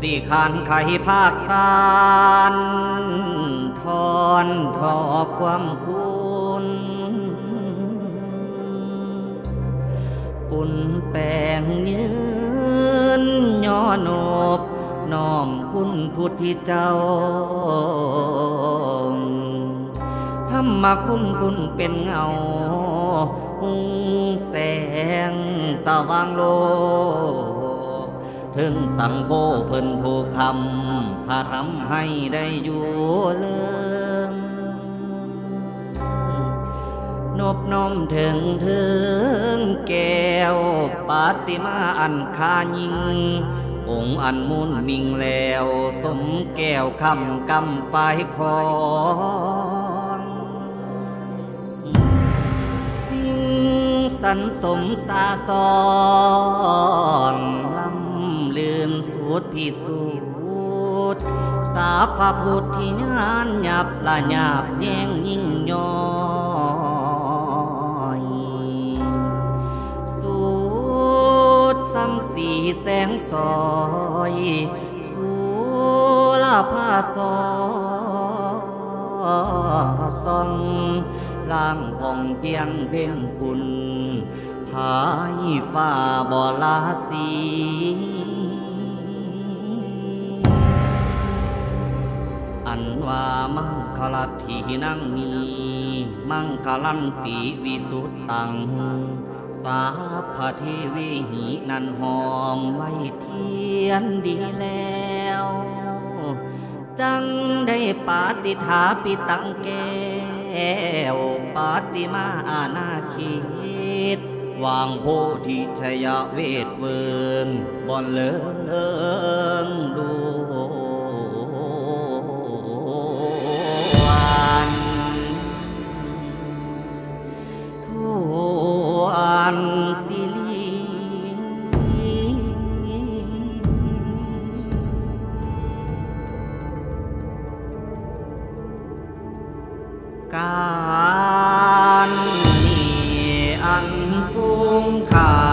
สี่ขานไขภาคตานทอนทอความกุนปุ่นแปงยืนย่อนบน้อมคุณพุทธเจ้าธรรมคุณคุณเป็นเงาแสงสว่างโลก ถึงสังโฆเพิ่นผู้คำพาทำให้ได้อยู่เลิมนบน้อมถึงถึงแก้วปาติมาอันคายิง องค์อันมุนมิงแล้ว สมแก้วคำกำไฟคอนสิ่งสันสมสาสอน ลำลืมสูตรพิสูจน์สาพพุทธิญาณหยับละหยาบแย่งยิ่งย่อยสูตรซ้ำสีแสงซอยสูละผ้าซอซองล่างผ่องเพียงเพ่งบุญพายฟ้าบ่ลาสี อันว่ามังคลัตถีนั่งมี มังคลันติวิสุตตัง สาพเทวีหินันหอมไว้เทียนดีแล้ว จังได้ปาติถาปิตังแก้วปาติมาอาณาเขตวางโพธิชยเวทเวิงบอนเลิงดู ฟุ้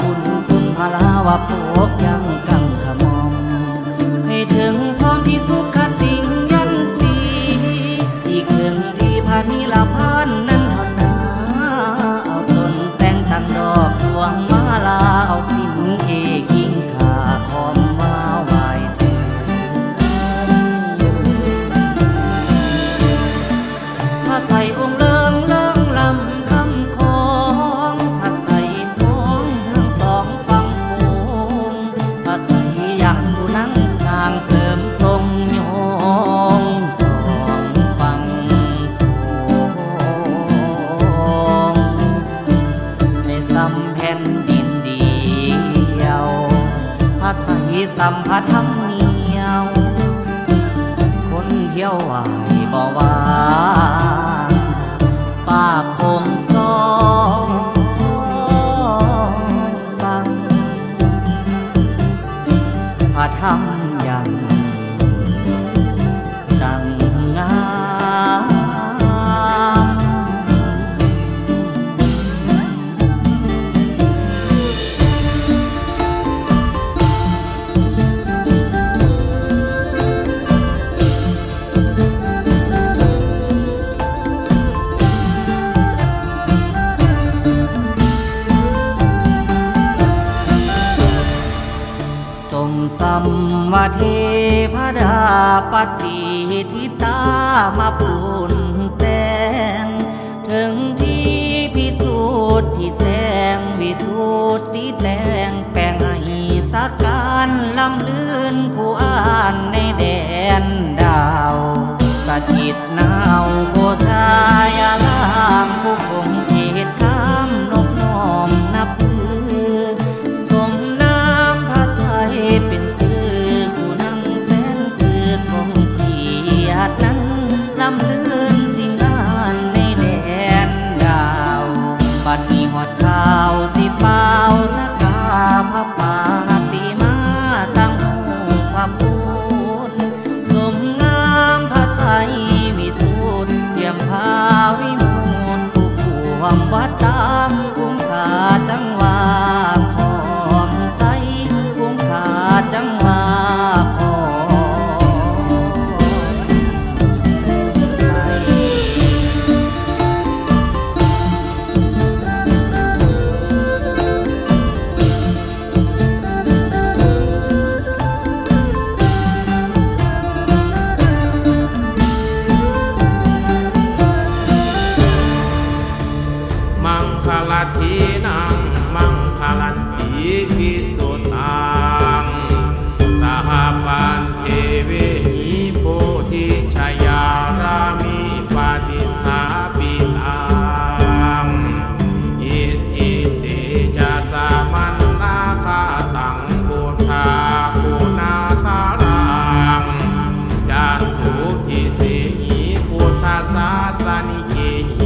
บุญคุณพลาวะพกยังกัง ทรงยองสองฝั่งขอในซ้ำแผ่นดินเดียวภาษาสัมผัสเนียว คนเที่ยวไหวบ่ว่า มสัมาเทพดาปฏิทิตามาปูนแตงถึงที่พิสูจน์ที่แสงวิสูตรที่แตงแปลงให้สักการลำลื่นกูอ่านในแดง You.